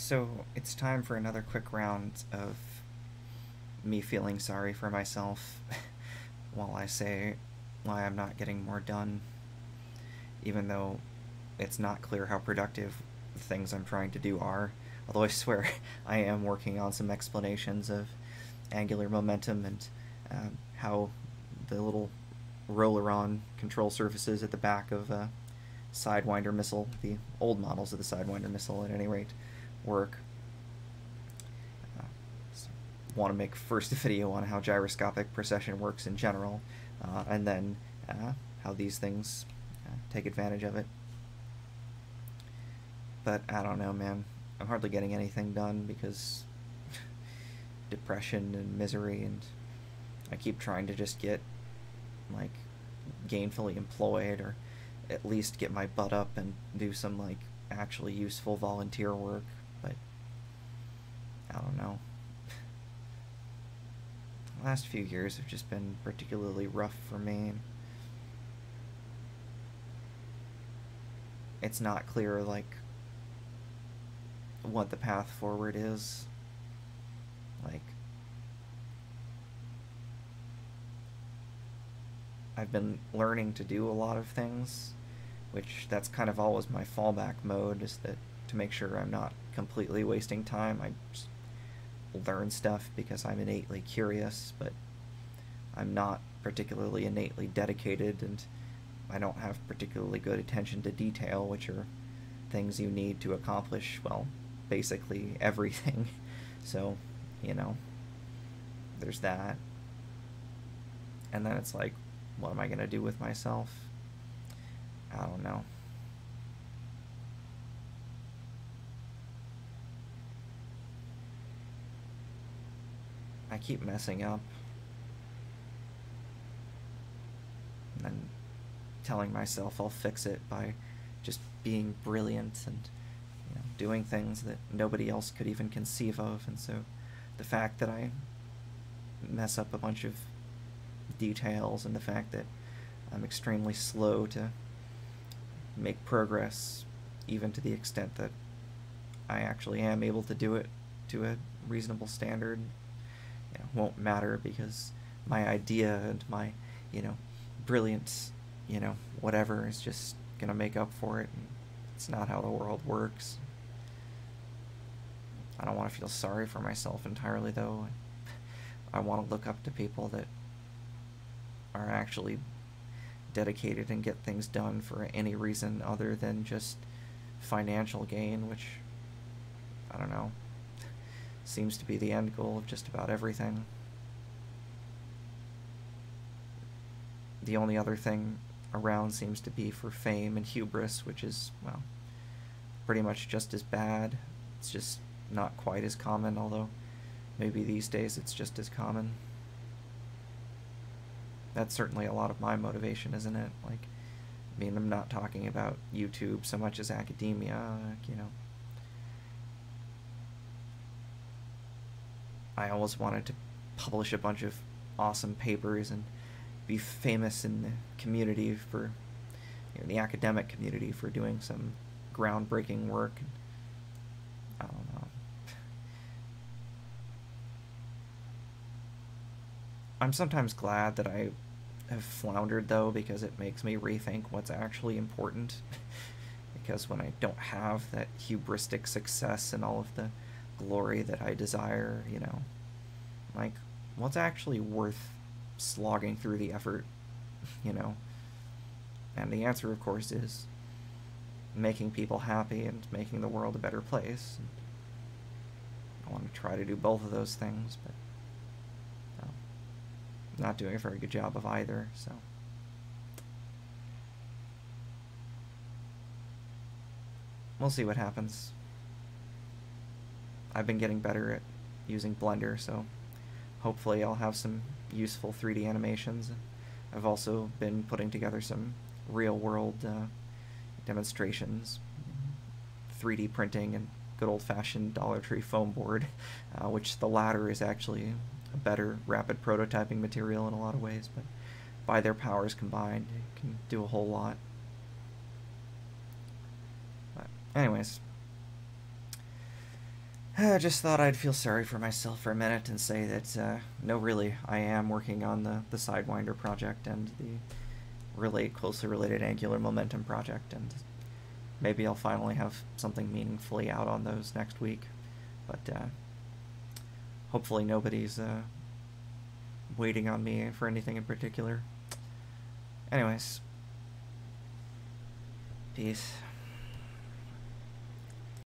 So it's time for another quick round of me feeling sorry for myself while I say why I'm not getting more done, even though it's not clear how productive the things I'm trying to do are. Although I swear I am working on some explanations of angular momentum and um, how the little rolleron control surfaces at the back of a Sidewinder missile, the old models of the Sidewinder missile at any rate, work. Uh, so want to make first a video on how gyroscopic precession works in general, uh, and then uh, how these things uh, take advantage of it. But I don't know, man. I'm hardly getting anything done because depression and misery, and I keep trying to just get like gainfully employed or at least get my butt up and do some like actually useful volunteer work but I don't know. The last few years have just been particularly rough for me. It's not clear, like, what the path forward is. Like, I've been learning to do a lot of things, which that's kind of always my fallback mode, is that to make sure I'm not completely wasting time. I learn stuff because I'm innately curious, but I'm not particularly innately dedicated and I don't have particularly good attention to detail, which are things you need to accomplish, well, basically everything. So, you know, there's that. And then it's like, what am I going to do with myself? I don't know. I keep messing up. And then telling myself I'll fix it by just being brilliant and you know, doing things that nobody else could even conceive of. And so the fact that I mess up a bunch of details and the fact that I'm extremely slow to make progress, even to the extent that I actually am able to do it to a reasonable standard, won't matter because my idea and my, you know, brilliance, you know, whatever is just gonna make up for it. And it's not how the world works. I don't want to feel sorry for myself entirely, though. I want to look up to people that are actually dedicated and get things done for any reason other than just financial gain, which, I don't know, seems to be the end goal of just about everything. The only other thing around seems to be for fame and hubris, which is, well, pretty much just as bad. It's just not quite as common, although maybe these days it's just as common. That's certainly a lot of my motivation, isn't it? Like, I mean, I'm not talking about YouTube so much as academia, you know. I always wanted to publish a bunch of awesome papers and be famous in the community for, you know, the academic community for doing some groundbreaking work. I don't know. I'm sometimes glad that I have floundered though because it makes me rethink what's actually important. because when I don't have that hubristic success and all of the glory that I desire, you know. Like, what's actually worth slogging through the effort, you know? And the answer, of course, is making people happy and making the world a better place. I want to try to do both of those things, but I'm not doing a very good job of either, so. We'll see what happens. I've been getting better at using Blender, so hopefully I'll have some useful 3D animations. I've also been putting together some real-world uh, demonstrations, 3D printing and good old-fashioned Dollar Tree foam board, uh, which the latter is actually a better rapid prototyping material in a lot of ways, but by their powers combined, it can do a whole lot. But anyways, I just thought I'd feel sorry for myself for a minute and say that, uh, no, really, I am working on the, the Sidewinder project and the relate closely related Angular Momentum project, and maybe I'll finally have something meaningfully out on those next week. But uh, hopefully nobody's uh, waiting on me for anything in particular. Anyways, peace.